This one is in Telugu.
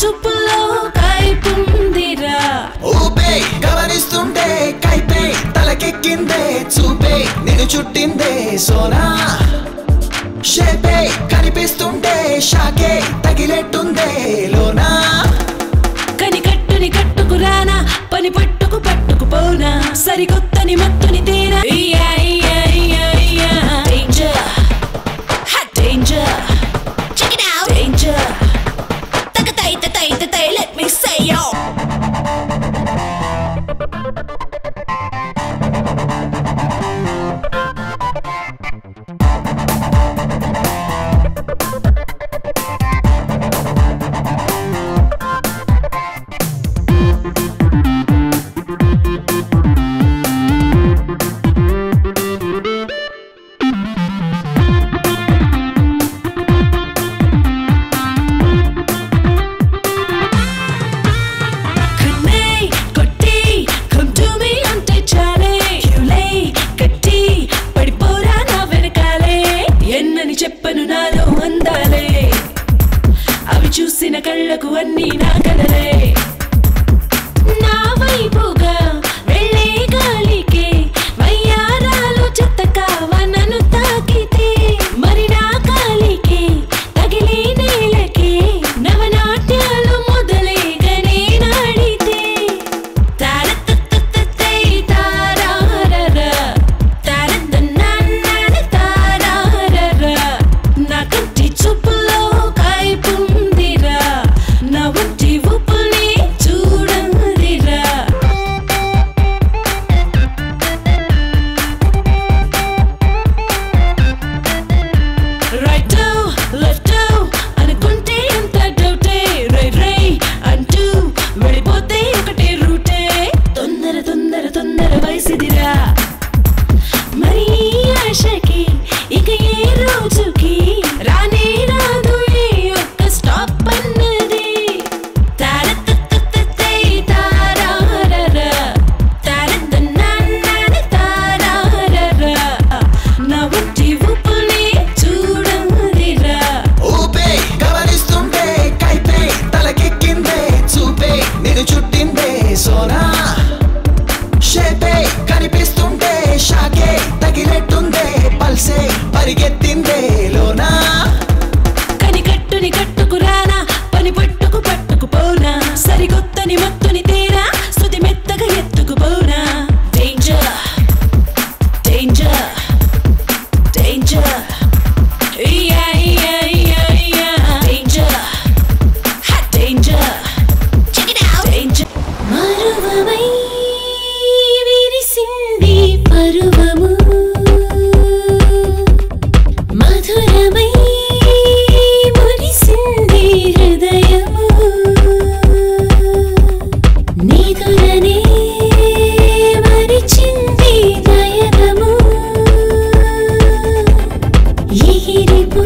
చూపులో కైపుందిరా ఊపే గమనిస్తుంటే కైపే తలకెక్కిందే చూపే నేను చుట్టిందే సోనా. షేపే కనిపిస్తుంటే షాకే తగిలెట్టుందే లోనా. కని కట్టుని కట్టుకురానా పని పట్టుకు పట్టుకుపోనా సరికొత్తని మత్తుని తేనా. చెప్పను నాలో అందాలే. అవి చూసిన కళ్ళకు అన్నీ నా కలలే. పని కట్టుకురానా? పని పట్టుకు పట్టుకుపోనా? సరికొత్తని మత్తుని తే మరిచింది దయనము ఎగిరిపో